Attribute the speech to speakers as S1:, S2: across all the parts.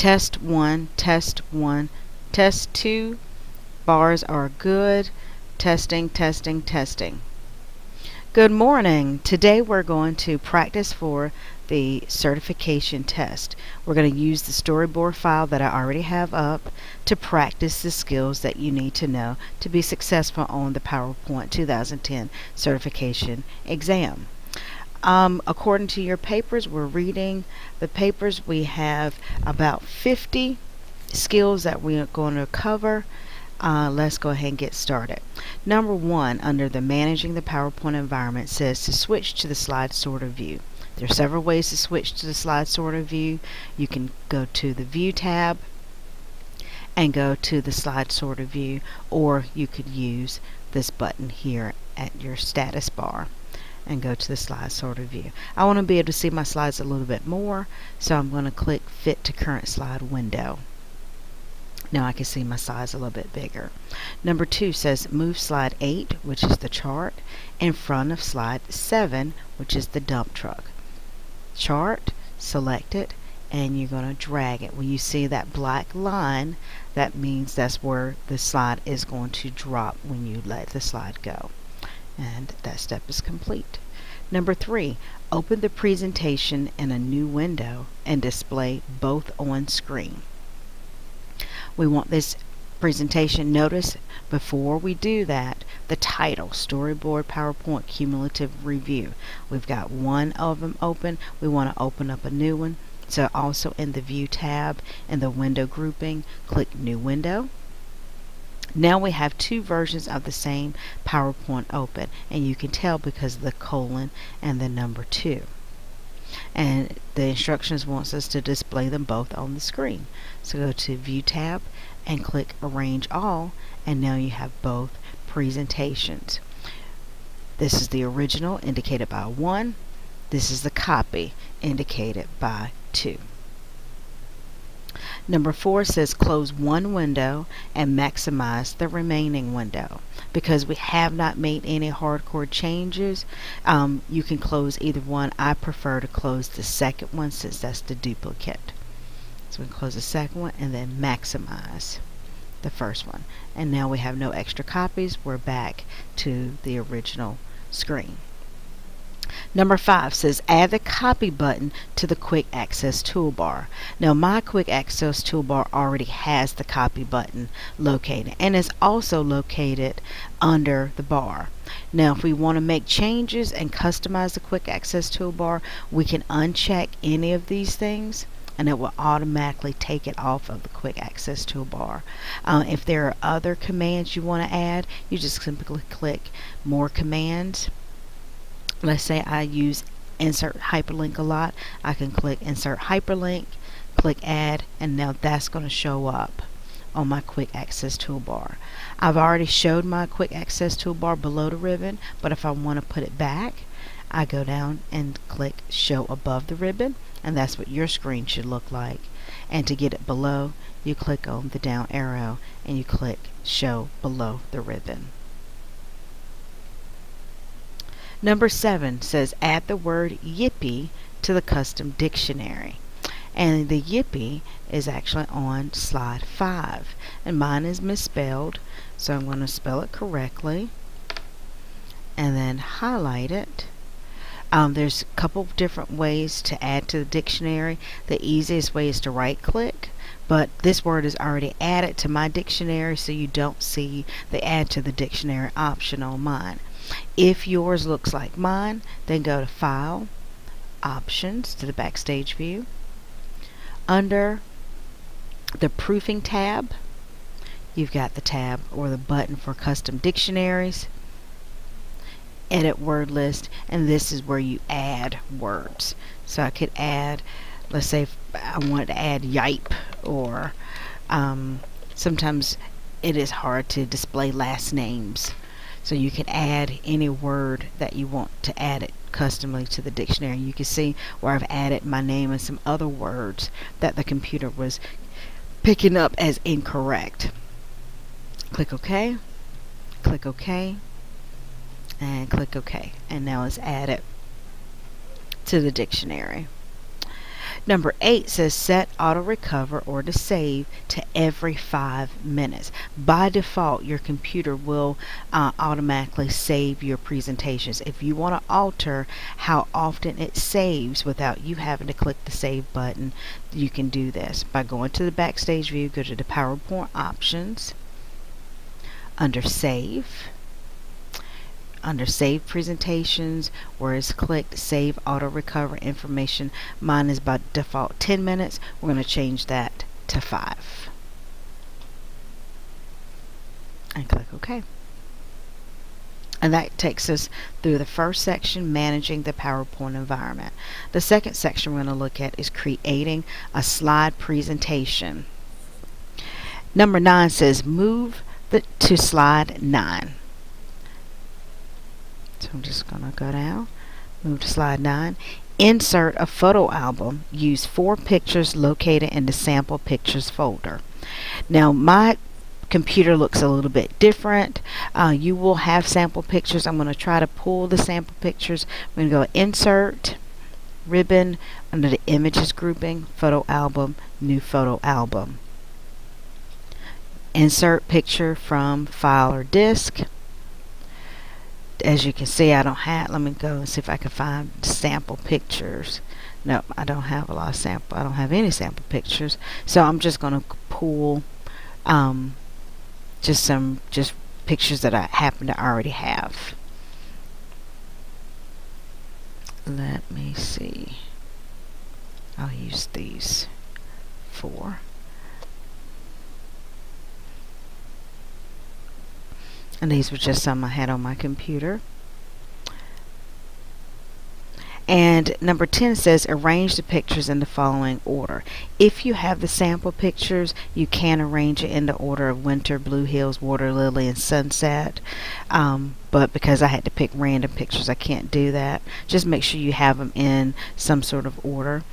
S1: Test 1, test 1, test 2. Bars are good. Testing, testing, testing. Good morning. Today we're going to practice for the certification test. We're going to use the storyboard file that I already have up to practice the skills that you need to know to be successful on the PowerPoint 2010 certification exam. Um, according to your papers, we're reading the papers. We have about 50 skills that we're going to cover. Uh, let's go ahead and get started. Number one, under the Managing the PowerPoint Environment, says to switch to the slide sorter view. There are several ways to switch to the slide sorter view. You can go to the View tab and go to the slide sorter view, or you could use this button here at your status bar and go to the slide sorter view. I want to be able to see my slides a little bit more, so I'm going to click Fit to Current Slide Window. Now I can see my slides a little bit bigger. Number two says move slide 8, which is the chart, in front of slide 7, which is the dump truck. Chart, select it, and you're going to drag it. When you see that black line, that means that's where the slide is going to drop when you let the slide go. And that step is complete. Number three, open the presentation in a new window and display both on screen we want this presentation. Notice before we do that, the title, Storyboard PowerPoint Cumulative Review. We've got one of them open. We want to open up a new one. So also in the View tab, in the window grouping, click New Window. Now we have two versions of the same PowerPoint open, and you can tell because of the colon and the number 2 and the instructions wants us to display them both on the screen. So go to View tab and click Arrange All and now you have both presentations. This is the original indicated by 1. This is the copy indicated by 2. Number four says close one window and maximize the remaining window. Because we have not made any hardcore changes, um, you can close either one. I prefer to close the second one since that's the duplicate. So we close the second one and then maximize the first one. And now we have no extra copies. We're back to the original screen. Number five says add the copy button to the quick access toolbar. Now my quick access toolbar already has the copy button located and is also located under the bar. Now if we want to make changes and customize the quick access toolbar we can uncheck any of these things and it will automatically take it off of the quick access toolbar. Uh, if there are other commands you want to add, you just simply click more commands let's say I use insert hyperlink a lot I can click insert hyperlink click add and now that's going to show up on my quick access toolbar. I've already showed my quick access toolbar below the ribbon but if I want to put it back I go down and click show above the ribbon and that's what your screen should look like. And to get it below you click on the down arrow and you click show below the ribbon Number seven says add the word yippee to the custom dictionary. And the yippee is actually on slide five. And mine is misspelled, so I'm going to spell it correctly. And then highlight it. Um, there's a couple different ways to add to the dictionary. The easiest way is to right click, but this word is already added to my dictionary so you don't see the add to the dictionary option on mine. If yours looks like mine, then go to File, Options to the Backstage view. Under the Proofing tab, you've got the tab or the button for custom dictionaries, edit word list, and this is where you add words. So I could add, let's say I wanted to add yipe or um, sometimes it is hard to display last names so you can add any word that you want to add it customly to the dictionary. You can see where I've added my name and some other words that the computer was picking up as incorrect. Click OK, click OK, and click OK. And now it's added to the dictionary. Number 8 says set auto recover or to save to every 5 minutes. By default, your computer will uh, automatically save your presentations. If you want to alter how often it saves without you having to click the save button, you can do this by going to the backstage view, go to the PowerPoint options, under save, under save presentations where it's clicked save auto recover information. Mine is by default 10 minutes. We're going to change that to 5 and click OK. And that takes us through the first section managing the PowerPoint environment. The second section we're going to look at is creating a slide presentation. Number 9 says move the, to slide 9 so I'm just going to go down, move to slide 9. Insert a photo album. Use four pictures located in the sample pictures folder. Now my computer looks a little bit different. Uh, you will have sample pictures. I'm going to try to pull the sample pictures. I'm going to go insert ribbon under the images grouping photo album new photo album insert picture from file or disk as you can see I don't have let me go and see if I can find sample pictures. No I don't have a lot of sample I don't have any sample pictures. So I'm just going to pull um, just some just pictures that I happen to already have. Let me see. I'll use these four and these were just some I had on my computer and number 10 says arrange the pictures in the following order. If you have the sample pictures, you can arrange it in the order of winter, blue hills, water lily, and sunset. Um, but because I had to pick random pictures, I can't do that. Just make sure you have them in some sort of order.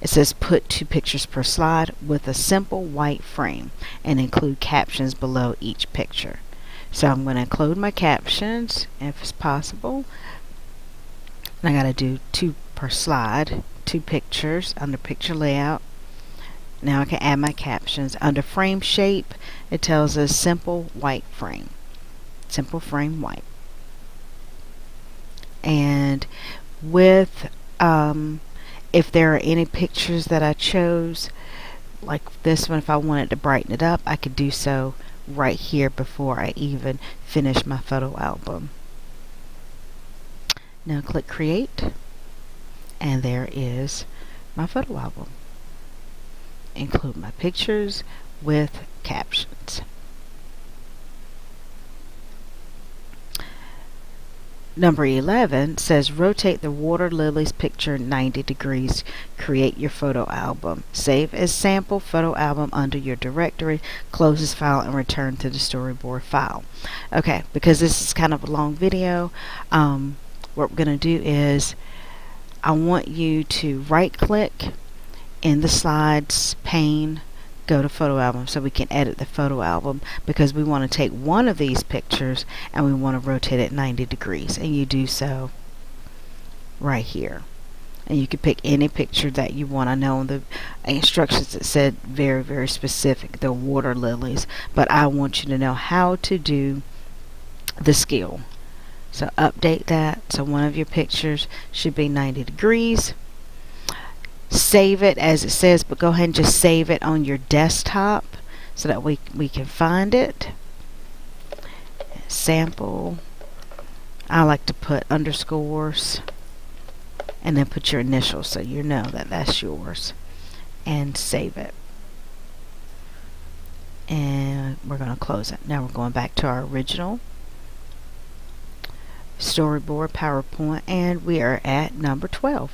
S1: It says put two pictures per slide with a simple white frame and include captions below each picture. So I'm going to include my captions if it's possible. And I got to do two per slide, two pictures under picture layout. Now I can add my captions. Under frame shape, it tells us simple white frame. Simple frame white. And with, um, if there are any pictures that I chose, like this one, if I wanted to brighten it up, I could do so right here before I even finish my photo album. Now click create and there is my photo album. Include my pictures with captions. Number 11 says rotate the water lilies picture 90 degrees. Create your photo album. Save as sample photo album under your directory. Close this file and return to the storyboard file. Okay, because this is kind of a long video, um, what we're going to do is I want you to right click in the slides pane go to photo album so we can edit the photo album because we want to take one of these pictures and we want to rotate it 90 degrees and you do so right here. And you can pick any picture that you want. I know the instructions that said very very specific the water lilies but I want you to know how to do the skill. So update that so one of your pictures should be 90 degrees save it as it says, but go ahead and just save it on your desktop so that we, we can find it. Sample. I like to put underscores and then put your initials so you know that that's yours and save it. And we're going to close it. Now we're going back to our original storyboard PowerPoint and we are at number 12.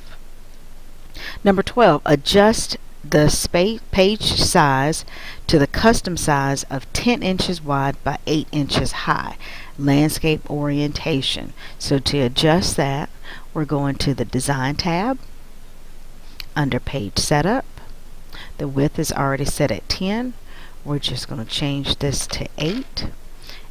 S1: Number 12, adjust the space page size to the custom size of 10 inches wide by 8 inches high. Landscape orientation. So to adjust that, we're going to the Design tab under Page Setup. The width is already set at 10. We're just going to change this to 8.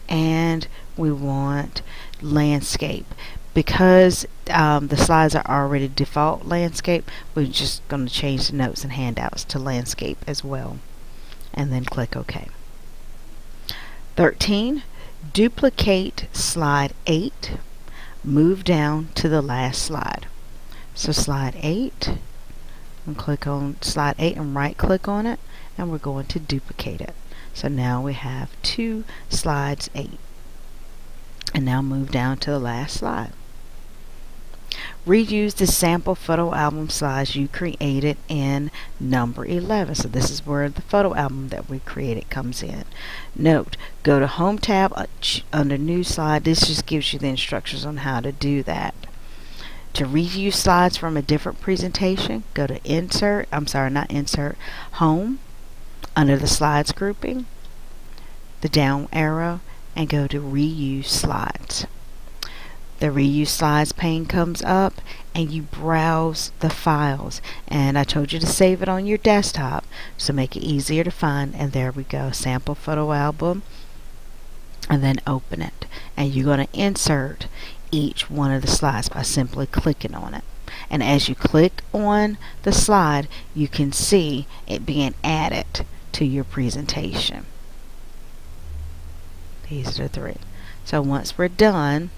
S1: And we want landscape because um, the slides are already default landscape, we're just going to change the notes and handouts to landscape as well. And then click OK. 13. Duplicate slide 8. Move down to the last slide. So slide 8, and click on slide 8 and right click on it and we're going to duplicate it. So now we have two slides 8. And now move down to the last slide. Reuse the sample photo album slides you created in number 11. So this is where the photo album that we created comes in. Note, go to Home tab uh, under New Slide. This just gives you the instructions on how to do that. To reuse slides from a different presentation, go to Insert, I'm sorry, not Insert, Home, under the Slides grouping, the down arrow, and go to Reuse Slides. The Reuse Slides pane comes up and you browse the files. And I told you to save it on your desktop, so make it easier to find. And there we go, sample photo album. And then open it. And you're going to insert each one of the slides by simply clicking on it. And as you click on the slide, you can see it being added to your presentation. These are the three. So once we're done,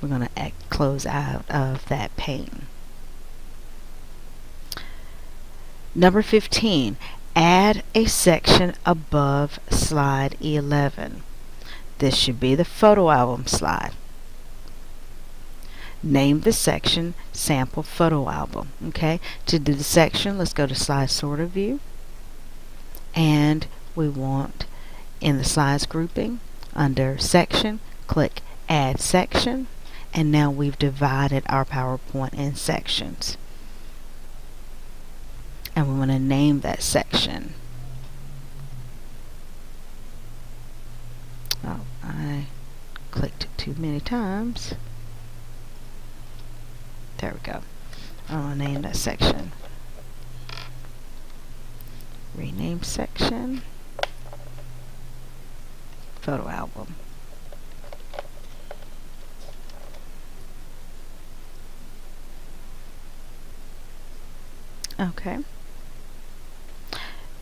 S1: we're going to close out of that pane. Number 15, add a section above slide 11. This should be the photo album slide. Name the section sample photo album. Okay, to do the section, let's go to slide sorter view and we want in the slides grouping under section click add section and now we've divided our PowerPoint in sections. And we want to name that section. Oh I clicked too many times. There we go. I want to name that section. Rename section. Photo album okay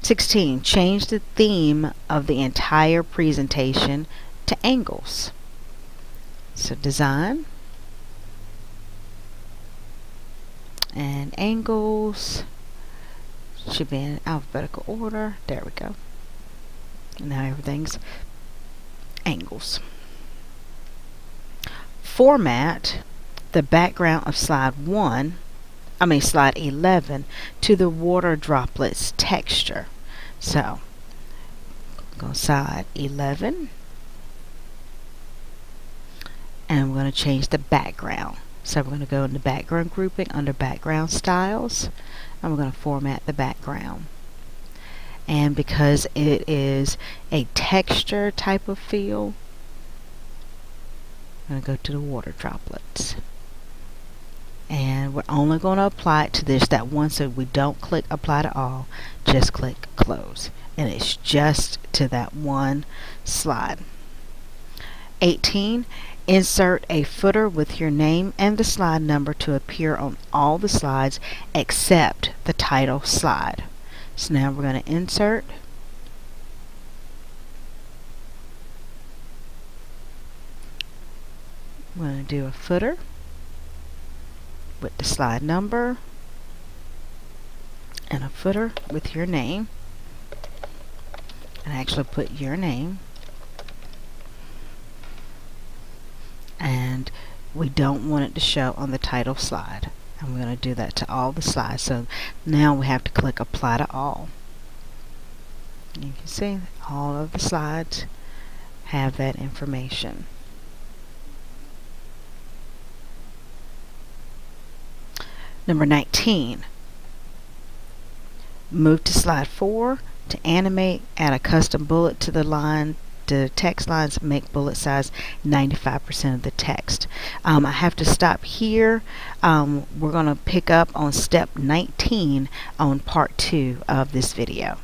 S1: 16 change the theme of the entire presentation to angles so design and angles should be in alphabetical order. There we go. Now everything's angles. Format the background of slide 1, I mean slide 11, to the water droplets texture. So, go slide 11, and we're going to change the background. So we're going to go into background grouping under background styles and we're going to format the background. And because it is a texture type of feel, I'm going to go to the water droplets. And we're only going to apply it to this, that one, so we don't click apply to all, just click close. And it's just to that one slide. 18 Insert a footer with your name and the slide number to appear on all the slides except the title slide. So now we're going to insert I'm going to do a footer with the slide number and a footer with your name and actually put your name and we don't want it to show on the title slide. I'm going to do that to all the slides. So now we have to click apply to all. You can see all of the slides have that information. Number 19. Move to slide 4 to animate, add a custom bullet to the line the text lines make bullet size 95% of the text. Um, I have to stop here. Um, we're going to pick up on step 19 on part 2 of this video.